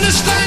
understand.